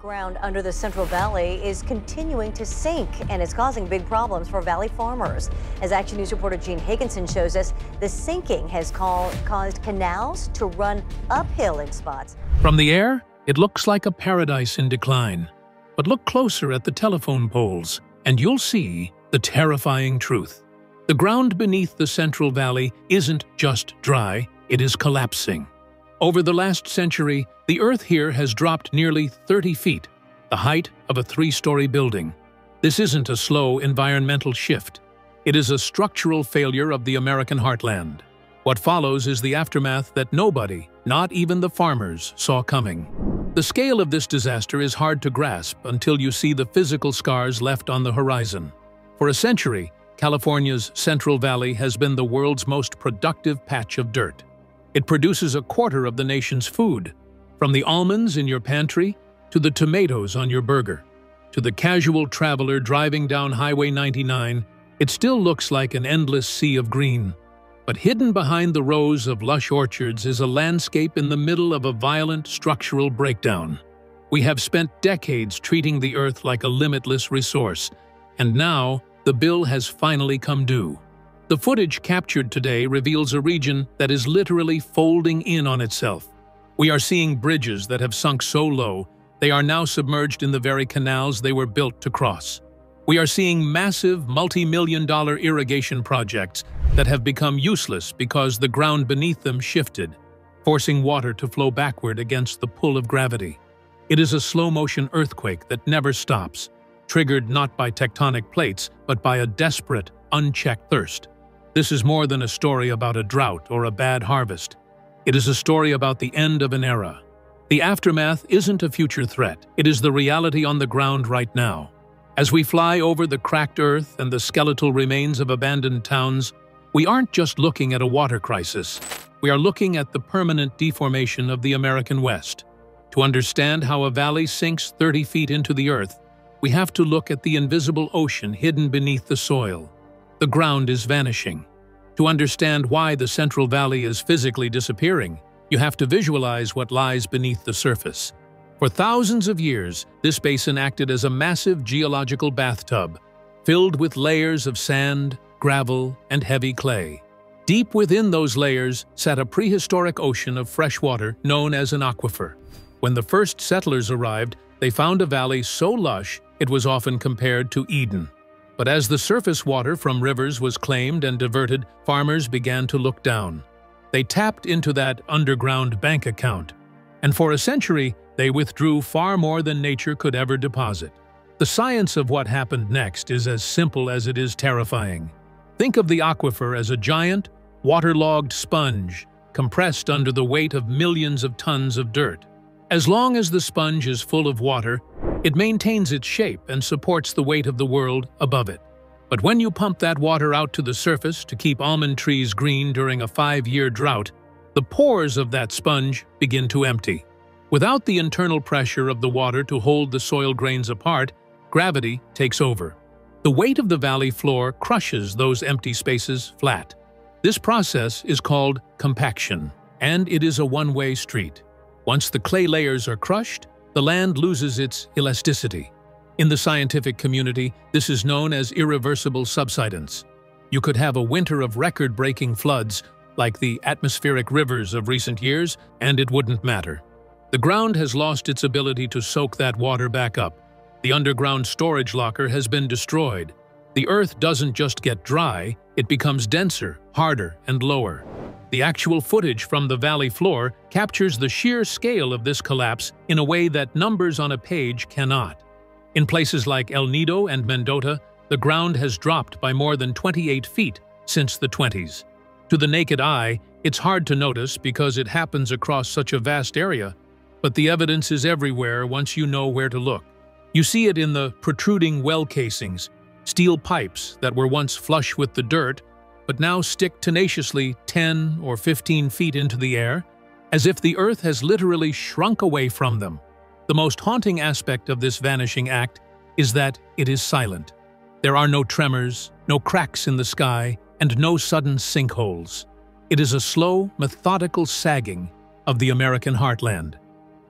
ground under the Central Valley is continuing to sink and it's causing big problems for valley farmers. As Action News reporter Gene Haagenson shows us, the sinking has call, caused canals to run uphill in spots. From the air, it looks like a paradise in decline. But look closer at the telephone poles, and you'll see the terrifying truth. The ground beneath the Central Valley isn't just dry, it is collapsing. Over the last century, the Earth here has dropped nearly 30 feet, the height of a three-story building. This isn't a slow environmental shift. It is a structural failure of the American heartland. What follows is the aftermath that nobody, not even the farmers, saw coming. The scale of this disaster is hard to grasp until you see the physical scars left on the horizon. For a century, California's Central Valley has been the world's most productive patch of dirt. It produces a quarter of the nation's food, from the almonds in your pantry to the tomatoes on your burger. To the casual traveler driving down Highway 99, it still looks like an endless sea of green. But hidden behind the rows of lush orchards is a landscape in the middle of a violent structural breakdown. We have spent decades treating the earth like a limitless resource, and now the bill has finally come due. The footage captured today reveals a region that is literally folding in on itself. We are seeing bridges that have sunk so low, they are now submerged in the very canals they were built to cross. We are seeing massive, multi-million dollar irrigation projects that have become useless because the ground beneath them shifted, forcing water to flow backward against the pull of gravity. It is a slow-motion earthquake that never stops, triggered not by tectonic plates, but by a desperate, unchecked thirst. This is more than a story about a drought or a bad harvest. It is a story about the end of an era. The aftermath isn't a future threat, it is the reality on the ground right now. As we fly over the cracked earth and the skeletal remains of abandoned towns, we aren't just looking at a water crisis, we are looking at the permanent deformation of the American West. To understand how a valley sinks 30 feet into the earth, we have to look at the invisible ocean hidden beneath the soil. The ground is vanishing. To understand why the Central Valley is physically disappearing, you have to visualize what lies beneath the surface. For thousands of years, this basin acted as a massive geological bathtub, filled with layers of sand, gravel, and heavy clay. Deep within those layers sat a prehistoric ocean of fresh water known as an aquifer. When the first settlers arrived, they found a valley so lush it was often compared to Eden. But as the surface water from rivers was claimed and diverted, farmers began to look down. They tapped into that underground bank account, and for a century they withdrew far more than nature could ever deposit. The science of what happened next is as simple as it is terrifying. Think of the aquifer as a giant, waterlogged sponge, compressed under the weight of millions of tons of dirt. As long as the sponge is full of water, it maintains its shape and supports the weight of the world above it. But when you pump that water out to the surface to keep almond trees green during a five-year drought, the pores of that sponge begin to empty. Without the internal pressure of the water to hold the soil grains apart, gravity takes over. The weight of the valley floor crushes those empty spaces flat. This process is called compaction, and it is a one-way street. Once the clay layers are crushed, the land loses its elasticity. In the scientific community, this is known as irreversible subsidence. You could have a winter of record-breaking floods, like the atmospheric rivers of recent years, and it wouldn't matter. The ground has lost its ability to soak that water back up. The underground storage locker has been destroyed. The earth doesn't just get dry, it becomes denser, harder, and lower. The actual footage from the valley floor captures the sheer scale of this collapse in a way that numbers on a page cannot. In places like El Nido and Mendota, the ground has dropped by more than 28 feet since the 20s. To the naked eye, it's hard to notice because it happens across such a vast area, but the evidence is everywhere once you know where to look. You see it in the protruding well casings, steel pipes that were once flush with the dirt but now stick tenaciously 10 or 15 feet into the air, as if the Earth has literally shrunk away from them. The most haunting aspect of this vanishing act is that it is silent. There are no tremors, no cracks in the sky, and no sudden sinkholes. It is a slow, methodical sagging of the American heartland.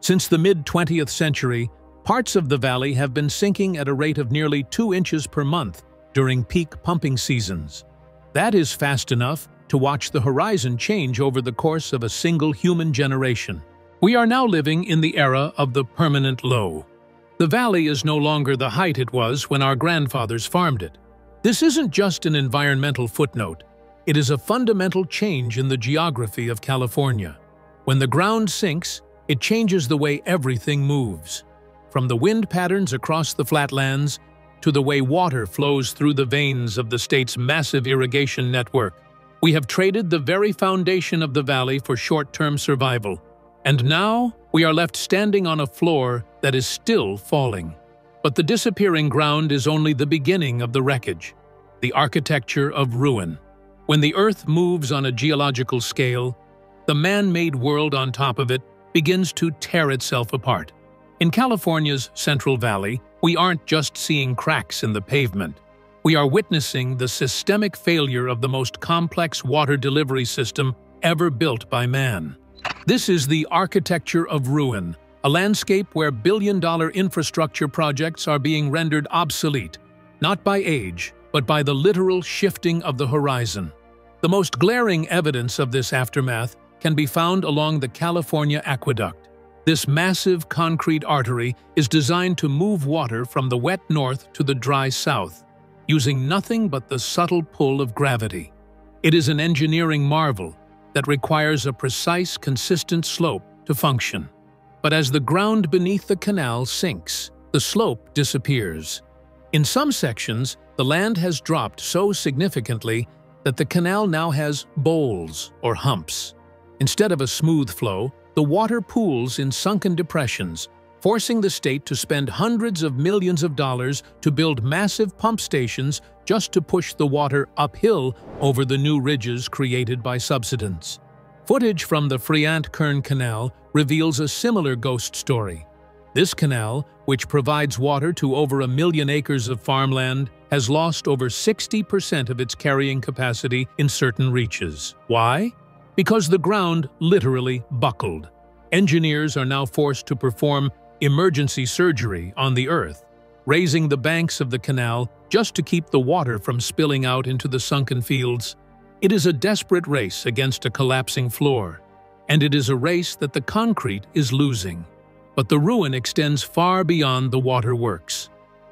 Since the mid-20th century, Parts of the valley have been sinking at a rate of nearly 2 inches per month during peak pumping seasons. That is fast enough to watch the horizon change over the course of a single human generation. We are now living in the era of the permanent low. The valley is no longer the height it was when our grandfathers farmed it. This isn't just an environmental footnote. It is a fundamental change in the geography of California. When the ground sinks, it changes the way everything moves from the wind patterns across the flatlands to the way water flows through the veins of the state's massive irrigation network. We have traded the very foundation of the valley for short-term survival. And now we are left standing on a floor that is still falling. But the disappearing ground is only the beginning of the wreckage, the architecture of ruin. When the Earth moves on a geological scale, the man-made world on top of it begins to tear itself apart. In California's Central Valley, we aren't just seeing cracks in the pavement. We are witnessing the systemic failure of the most complex water delivery system ever built by man. This is the architecture of ruin, a landscape where billion-dollar infrastructure projects are being rendered obsolete, not by age, but by the literal shifting of the horizon. The most glaring evidence of this aftermath can be found along the California Aqueduct. This massive concrete artery is designed to move water from the wet north to the dry south, using nothing but the subtle pull of gravity. It is an engineering marvel that requires a precise, consistent slope to function. But as the ground beneath the canal sinks, the slope disappears. In some sections, the land has dropped so significantly that the canal now has bowls or humps. Instead of a smooth flow, the water pools in sunken depressions, forcing the state to spend hundreds of millions of dollars to build massive pump stations just to push the water uphill over the new ridges created by subsidence. Footage from the Friant-Kern Canal reveals a similar ghost story. This canal, which provides water to over a million acres of farmland, has lost over 60% of its carrying capacity in certain reaches. Why? Because the ground literally buckled. Engineers are now forced to perform emergency surgery on the earth, raising the banks of the canal just to keep the water from spilling out into the sunken fields. It is a desperate race against a collapsing floor, and it is a race that the concrete is losing. But the ruin extends far beyond the waterworks.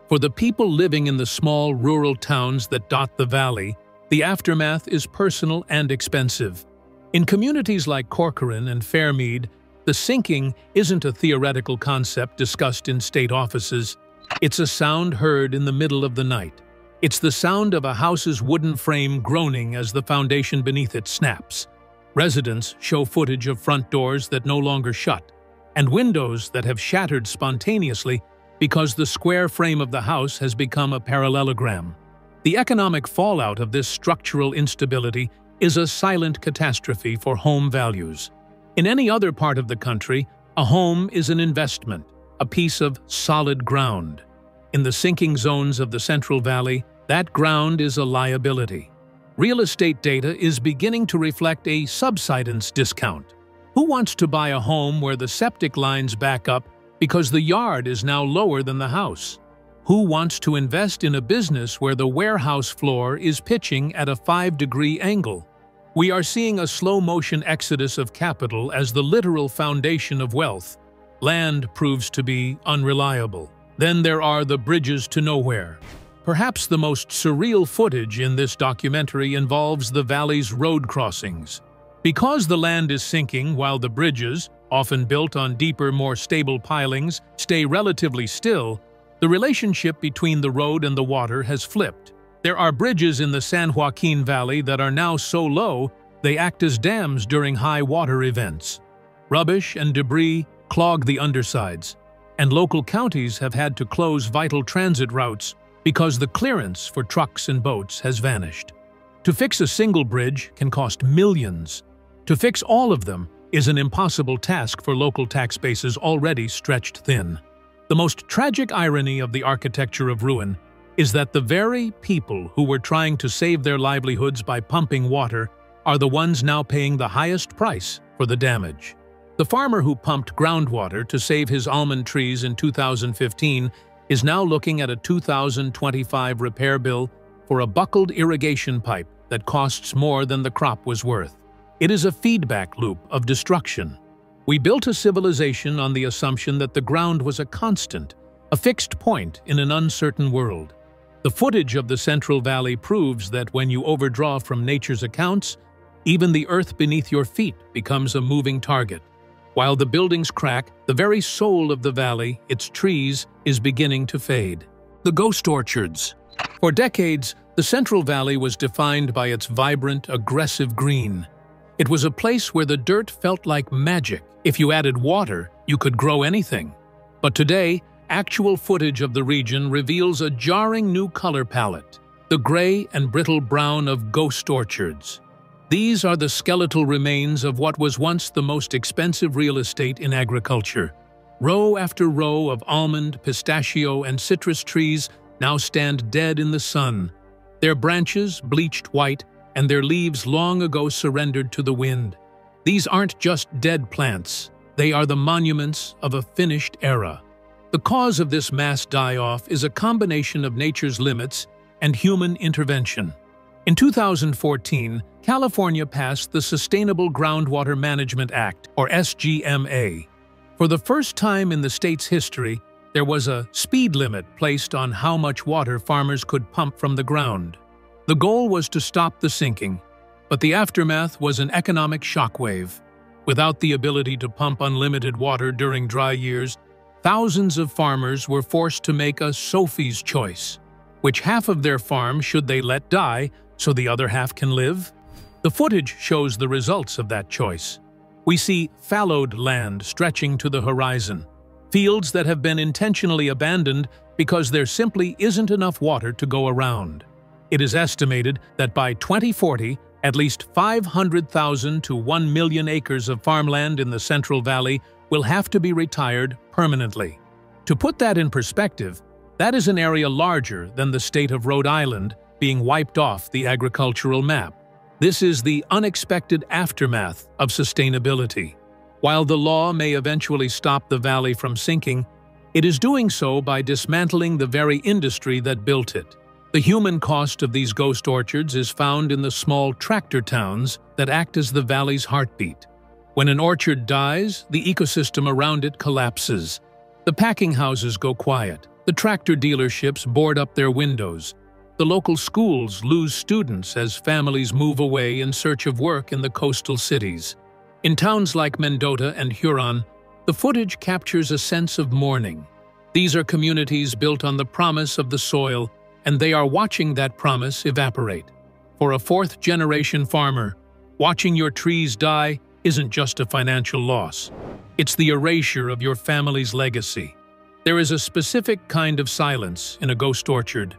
For the people living in the small rural towns that dot the valley, the aftermath is personal and expensive. In communities like Corcoran and Fairmead, the sinking isn't a theoretical concept discussed in state offices. It's a sound heard in the middle of the night. It's the sound of a house's wooden frame groaning as the foundation beneath it snaps. Residents show footage of front doors that no longer shut, and windows that have shattered spontaneously because the square frame of the house has become a parallelogram. The economic fallout of this structural instability is a silent catastrophe for home values. In any other part of the country, a home is an investment, a piece of solid ground. In the sinking zones of the Central Valley, that ground is a liability. Real estate data is beginning to reflect a subsidence discount. Who wants to buy a home where the septic lines back up because the yard is now lower than the house? Who wants to invest in a business where the warehouse floor is pitching at a 5-degree angle? We are seeing a slow-motion exodus of capital as the literal foundation of wealth. Land proves to be unreliable. Then there are the bridges to nowhere. Perhaps the most surreal footage in this documentary involves the valley's road crossings. Because the land is sinking while the bridges, often built on deeper, more stable pilings, stay relatively still, the relationship between the road and the water has flipped. There are bridges in the San Joaquin Valley that are now so low they act as dams during high water events. Rubbish and debris clog the undersides, and local counties have had to close vital transit routes because the clearance for trucks and boats has vanished. To fix a single bridge can cost millions. To fix all of them is an impossible task for local tax bases already stretched thin. The most tragic irony of the architecture of ruin is that the very people who were trying to save their livelihoods by pumping water are the ones now paying the highest price for the damage. The farmer who pumped groundwater to save his almond trees in 2015 is now looking at a 2025 repair bill for a buckled irrigation pipe that costs more than the crop was worth. It is a feedback loop of destruction. We built a civilization on the assumption that the ground was a constant, a fixed point in an uncertain world. The footage of the Central Valley proves that when you overdraw from nature's accounts, even the earth beneath your feet becomes a moving target. While the buildings crack, the very soul of the valley, its trees, is beginning to fade. The ghost orchards. For decades, the Central Valley was defined by its vibrant, aggressive green. It was a place where the dirt felt like magic. If you added water, you could grow anything. But today, actual footage of the region reveals a jarring new color palette, the gray and brittle brown of ghost orchards. These are the skeletal remains of what was once the most expensive real estate in agriculture. Row after row of almond, pistachio, and citrus trees now stand dead in the sun, their branches bleached white and their leaves long ago surrendered to the wind. These aren't just dead plants, they are the monuments of a finished era. The cause of this mass die-off is a combination of nature's limits and human intervention. In 2014, California passed the Sustainable Groundwater Management Act, or SGMA. For the first time in the state's history, there was a speed limit placed on how much water farmers could pump from the ground. The goal was to stop the sinking, but the aftermath was an economic shockwave. Without the ability to pump unlimited water during dry years, thousands of farmers were forced to make a Sophie's choice. Which half of their farm should they let die so the other half can live? The footage shows the results of that choice. We see fallowed land stretching to the horizon, fields that have been intentionally abandoned because there simply isn't enough water to go around. It is estimated that by 2040, at least 500,000 to 1 million acres of farmland in the Central Valley will have to be retired permanently. To put that in perspective, that is an area larger than the state of Rhode Island being wiped off the agricultural map. This is the unexpected aftermath of sustainability. While the law may eventually stop the valley from sinking, it is doing so by dismantling the very industry that built it. The human cost of these ghost orchards is found in the small tractor towns that act as the valley's heartbeat. When an orchard dies, the ecosystem around it collapses. The packing houses go quiet, the tractor dealerships board up their windows, the local schools lose students as families move away in search of work in the coastal cities. In towns like Mendota and Huron, the footage captures a sense of mourning. These are communities built on the promise of the soil, and they are watching that promise evaporate. For a fourth-generation farmer, watching your trees die isn't just a financial loss. It's the erasure of your family's legacy. There is a specific kind of silence in a ghost orchard,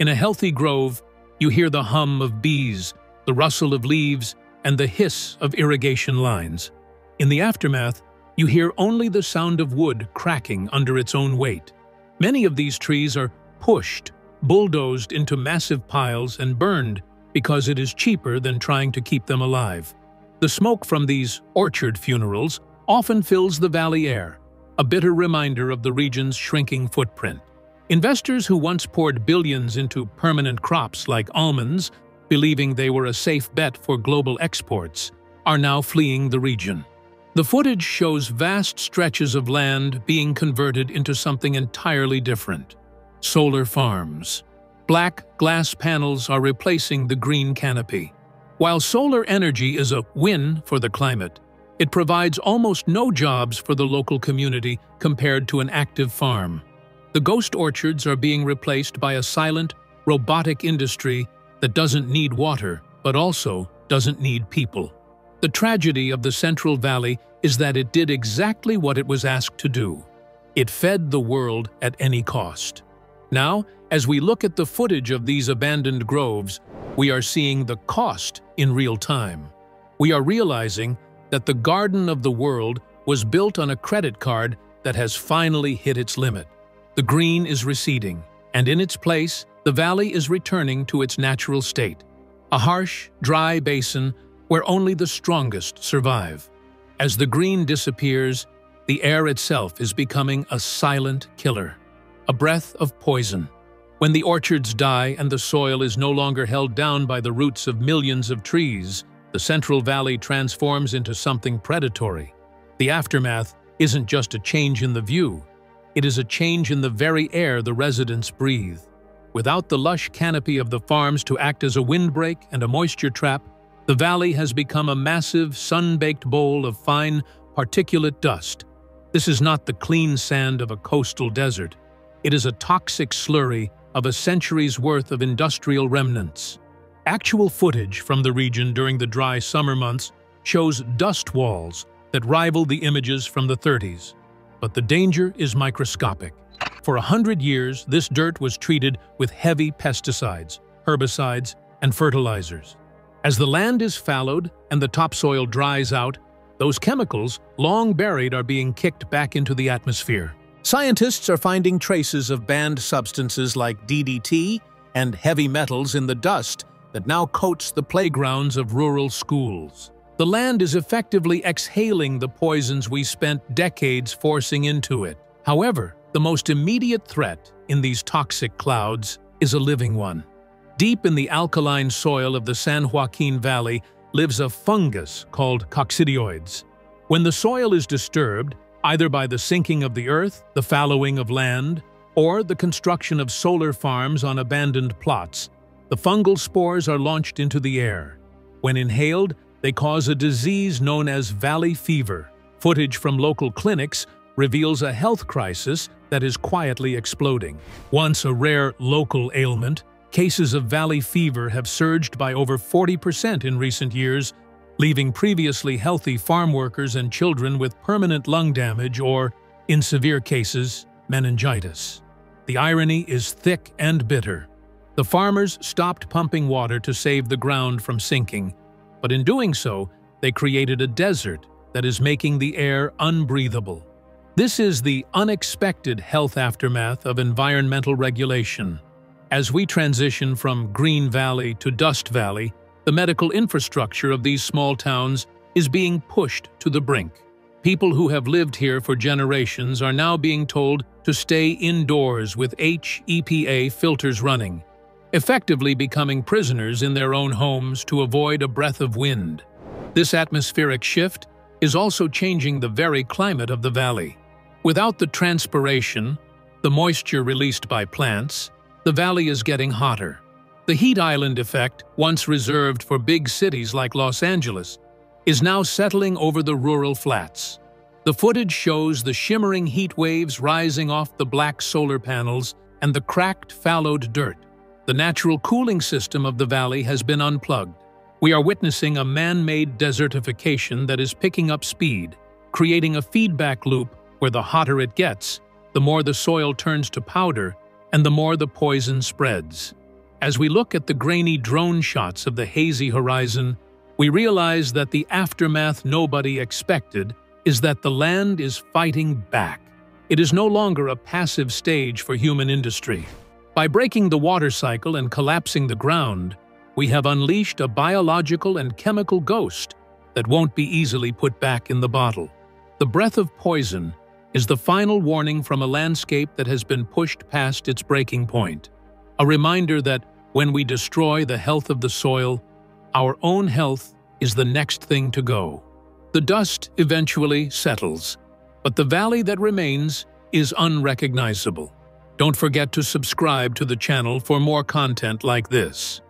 in a healthy grove, you hear the hum of bees, the rustle of leaves, and the hiss of irrigation lines. In the aftermath, you hear only the sound of wood cracking under its own weight. Many of these trees are pushed, bulldozed into massive piles and burned because it is cheaper than trying to keep them alive. The smoke from these orchard funerals often fills the valley air, a bitter reminder of the region's shrinking footprint. Investors who once poured billions into permanent crops like almonds, believing they were a safe bet for global exports, are now fleeing the region. The footage shows vast stretches of land being converted into something entirely different. Solar farms. Black glass panels are replacing the green canopy. While solar energy is a win for the climate, it provides almost no jobs for the local community compared to an active farm. The ghost orchards are being replaced by a silent, robotic industry that doesn't need water, but also doesn't need people. The tragedy of the Central Valley is that it did exactly what it was asked to do. It fed the world at any cost. Now, as we look at the footage of these abandoned groves, we are seeing the cost in real time. We are realizing that the garden of the world was built on a credit card that has finally hit its limit. The green is receding, and in its place, the valley is returning to its natural state, a harsh, dry basin where only the strongest survive. As the green disappears, the air itself is becoming a silent killer, a breath of poison. When the orchards die and the soil is no longer held down by the roots of millions of trees, the Central Valley transforms into something predatory. The aftermath isn't just a change in the view, it is a change in the very air the residents breathe. Without the lush canopy of the farms to act as a windbreak and a moisture trap, the valley has become a massive, sun-baked bowl of fine, particulate dust. This is not the clean sand of a coastal desert. It is a toxic slurry of a century's worth of industrial remnants. Actual footage from the region during the dry summer months shows dust walls that rival the images from the 30s. But the danger is microscopic. For a hundred years, this dirt was treated with heavy pesticides, herbicides, and fertilizers. As the land is fallowed and the topsoil dries out, those chemicals, long buried, are being kicked back into the atmosphere. Scientists are finding traces of banned substances like DDT and heavy metals in the dust that now coats the playgrounds of rural schools. The land is effectively exhaling the poisons we spent decades forcing into it. However, the most immediate threat in these toxic clouds is a living one. Deep in the alkaline soil of the San Joaquin Valley lives a fungus called coccidioides. When the soil is disturbed, either by the sinking of the earth, the fallowing of land, or the construction of solar farms on abandoned plots, the fungal spores are launched into the air. When inhaled, they cause a disease known as valley fever. Footage from local clinics reveals a health crisis that is quietly exploding. Once a rare local ailment, cases of valley fever have surged by over 40% in recent years leaving previously healthy farm workers and children with permanent lung damage or, in severe cases, meningitis. The irony is thick and bitter. The farmers stopped pumping water to save the ground from sinking, but in doing so, they created a desert that is making the air unbreathable. This is the unexpected health aftermath of environmental regulation. As we transition from Green Valley to Dust Valley, the medical infrastructure of these small towns is being pushed to the brink. People who have lived here for generations are now being told to stay indoors with HEPA filters running, effectively becoming prisoners in their own homes to avoid a breath of wind. This atmospheric shift is also changing the very climate of the valley. Without the transpiration, the moisture released by plants, the valley is getting hotter. The heat island effect, once reserved for big cities like Los Angeles, is now settling over the rural flats. The footage shows the shimmering heat waves rising off the black solar panels and the cracked, fallowed dirt. The natural cooling system of the valley has been unplugged. We are witnessing a man-made desertification that is picking up speed, creating a feedback loop where the hotter it gets, the more the soil turns to powder and the more the poison spreads. As we look at the grainy drone shots of the hazy horizon, we realize that the aftermath nobody expected is that the land is fighting back. It is no longer a passive stage for human industry. By breaking the water cycle and collapsing the ground, we have unleashed a biological and chemical ghost that won't be easily put back in the bottle. The breath of poison is the final warning from a landscape that has been pushed past its breaking point. A reminder that when we destroy the health of the soil, our own health is the next thing to go. The dust eventually settles, but the valley that remains is unrecognizable. Don't forget to subscribe to the channel for more content like this.